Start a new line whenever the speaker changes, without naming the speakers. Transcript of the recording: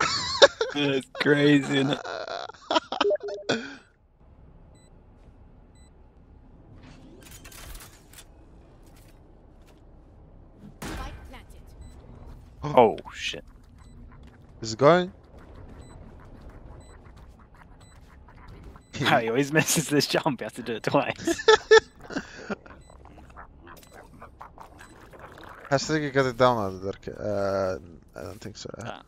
That's crazy.
is.
Oh shit.
Is it going?
How he always misses this jump. He has to do it twice.
Has you got it downloaded, okay. Uh, I don't think so.
Ah.